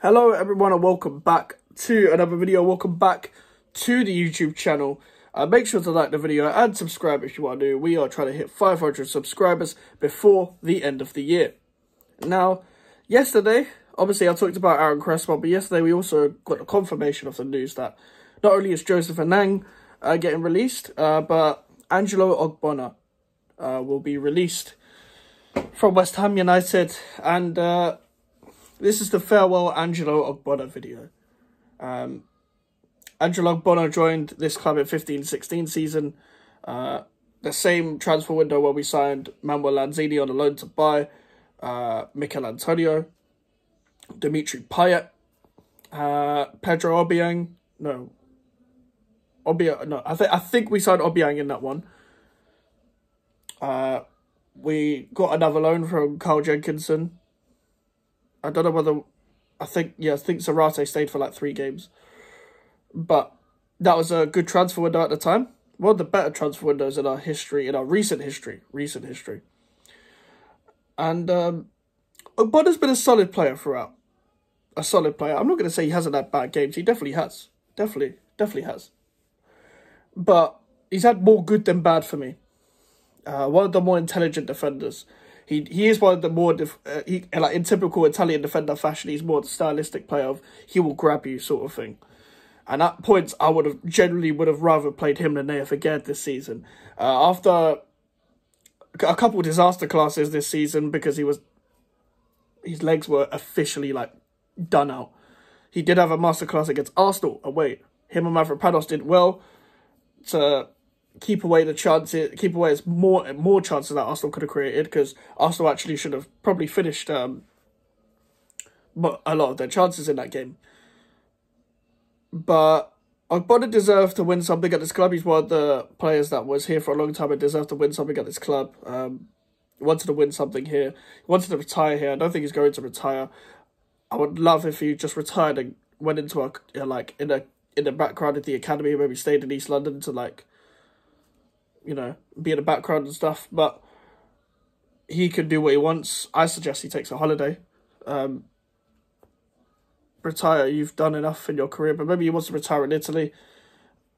Hello everyone and welcome back to another video. Welcome back to the YouTube channel. Uh, make sure to like the video and subscribe if you are new. We are trying to hit 500 subscribers before the end of the year. Now, yesterday, obviously I talked about Aaron Cresswell, but yesterday we also got a confirmation of the news that not only is Joseph Anang uh, getting released, uh, but Angelo Ogbonna uh, will be released from West Ham United and uh, this is the farewell Angelo Ogbonna video. Um, Angelo Ogbonna joined this club in 15-16 season. Uh, the same transfer window where we signed Manuel Lanzini on a loan to buy, uh, Michail Antonio, Dimitri Payet, uh, Pedro Obiang, no, Obiang, no, I, th I think we signed Obiang in that one. Uh, we got another loan from Carl Jenkinson, I don't know whether I think yeah, I think Zarate stayed for like three games. But that was a good transfer window at the time. One of the better transfer windows in our history, in our recent history, recent history. And um has been a solid player throughout. A solid player. I'm not gonna say he hasn't had bad games. He definitely has. Definitely, definitely has. But he's had more good than bad for me. Uh, one of the more intelligent defenders. He he is one of the more uh, he like in typical Italian defender fashion. He's more the stylistic player of he will grab you sort of thing. And at points, I would have generally would have rather played him than Nayef Aguerd this season. Uh, after a couple disaster classes this season because he was his legs were officially like done out. He did have a masterclass against Arsenal away. Him and Mavropanos did well to keep away the chances, keep away as more more chances that Arsenal could have created because Arsenal actually should have probably finished um, a lot of their chances in that game. But Ogbonna deserved to win something at this club. He's one of the players that was here for a long time and deserved to win something at this club. Um, he wanted to win something here. He wanted to retire here. I don't think he's going to retire. I would love if he just retired and went into a like in a in the background of the academy, maybe stayed in East London to like you know, be in the background and stuff. But he can do what he wants. I suggest he takes a holiday. Um, retire. You've done enough in your career, but maybe he wants to retire in Italy.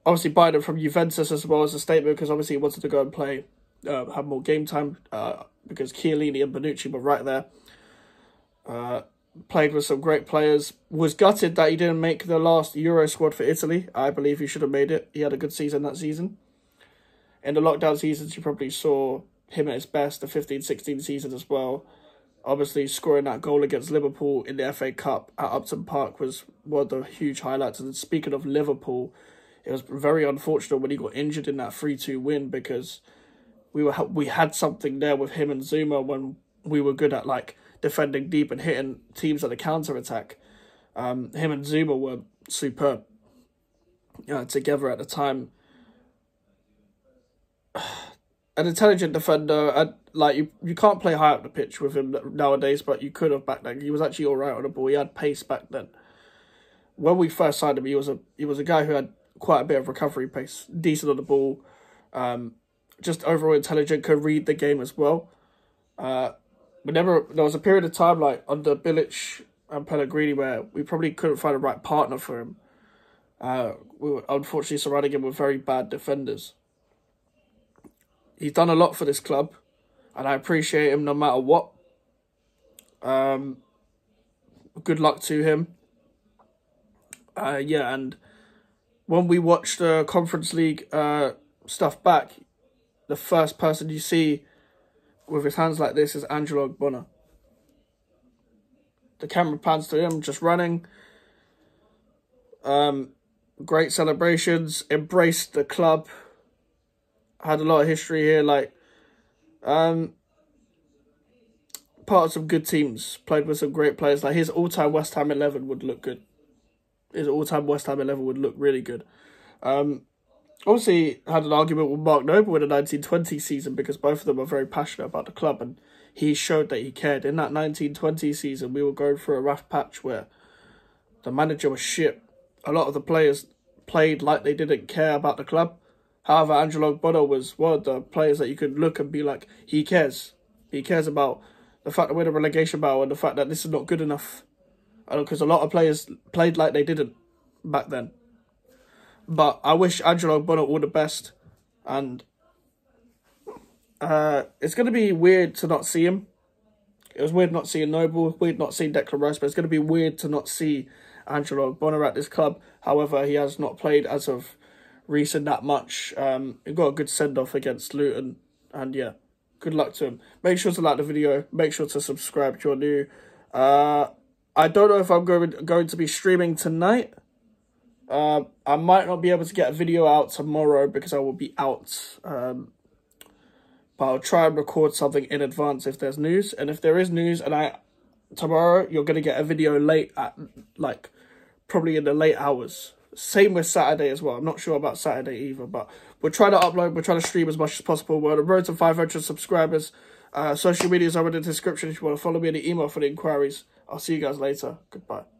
Obviously, buying him from Juventus as well as a statement because obviously he wanted to go and play, uh, have more game time uh, because Chiellini and Bonucci were right there. Uh, played with some great players. Was gutted that he didn't make the last Euro squad for Italy. I believe he should have made it. He had a good season that season in the lockdown seasons, you probably saw him at his best, the 15-16 season as well. Obviously, scoring that goal against Liverpool in the FA Cup at Upton Park was one of the huge highlights. And speaking of Liverpool, it was very unfortunate when he got injured in that 3-2 win because we were we had something there with him and Zouma when we were good at like defending deep and hitting teams at the counter attack. Um, him and Zouma were superb uh, together at the time an intelligent defender. And like you, you can't play high up the pitch with him nowadays, but you could have back then. He was actually all right on the ball. He had pace back then. When we first signed him, he was a he was a guy who had quite a bit of recovery pace, decent on the ball, um, just overall intelligent, could read the game as well. Uh, whenever there was a period of time like under Bilic and Pellegrini where we probably couldn't find a right partner for him. Uh, we were unfortunately surrounding him with very bad defenders he's done a lot for this club, and I appreciate him no matter what. Um, good luck to him. Uh, yeah, and when we watch the Conference League uh, stuff back, the first person you see with his hands like this is Angelo Ogbonna. The camera pans to him, just running. Um, great celebrations, embraced the club, had a lot of history here. Like, um, part of some good teams, played with some great players. Like his all-time West Ham eleven would look good. His all-time West Ham eleven would look really good. Um, obviously had an argument with Mark Noble in the nineteen twenty season because both of them are very passionate about the club, and he showed that he cared. In that nineteen twenty season, we were going through a rough patch where the manager was shit. A lot of the players played like they didn't care about the club. However, Angelo Ogbonna was one of the players that you could look and be like, he cares. He cares about the fact that we're in a relegation battle and the fact that this is not good enough. because a lot of players played like they didn't back then. But I wish Angelo Ogbonna all the best, and uh, it's going to be weird to not see him. It was weird not seeing Noble, weird not seeing Declan Rice, but it's going to be weird to not see Angelo Ogbonna at this club. However, he has not played as of recent that much. Um, he got a good send off against Luton, and yeah, good luck to him. Make sure to like the video. Make sure to subscribe if you're new. Uh, I don't know if I'm going going to be streaming tonight. Uh, I might not be able to get a video out tomorrow because I will be out. Um, but I'll try and record something in advance if there's news. And if there is news, and I tomorrow you're gonna get a video late at like probably in the late hours. Same with Saturday as well. I'm not sure about Saturday either, but we're trying to upload. We're trying to stream as much as possible. We're on the road to 500 subscribers. Uh, social medias are in the description if you want to follow me in the email for the inquiries. I'll see you guys later. Goodbye.